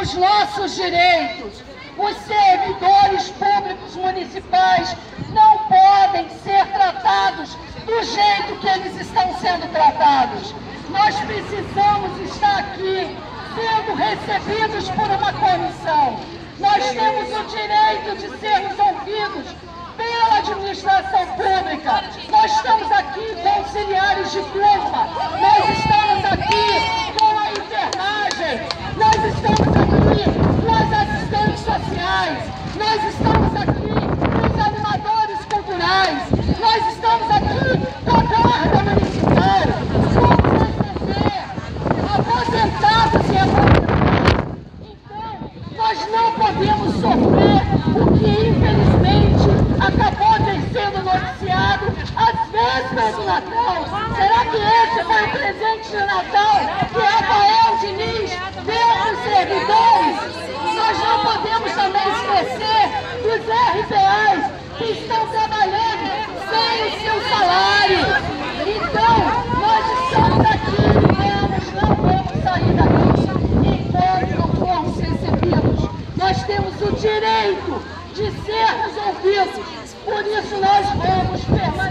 os nossos direitos. Os servidores públicos municipais não podem ser tratados do jeito que eles estão sendo tratados. Nós precisamos estar aqui sendo recebidos por uma comissão. Nós temos o direito de sermos ouvidos pela administração pública. Nós estamos aqui com auxiliares de turma. Nós estamos aqui com a enfermagem. Nós estamos aqui com as assistentes sociais. Nós estamos aqui com os animadores culturais. Nós estamos aqui com a guarda municipal. Vamos receber Então, nós não podemos sofrer o que infelizmente acabou de sendo noticiado às vésperas do Natal. Será que esse foi o presente de Natal Rafael Diniz deu para os servidores? Nós não podemos também esquecer dos RPAs que estão trabalhando sem o seu salário. Então, nós estamos aqui e vamos, não vamos sair daqui enquanto não formos recebidos. Nós temos o direito de sermos ouvidos. Por isso nós vamos permanecer